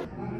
Mm-hmm.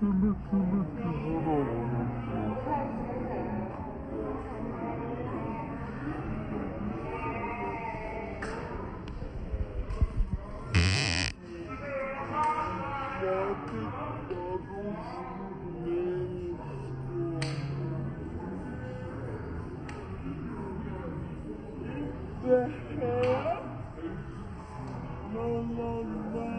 Baker's Baker's No, no, no.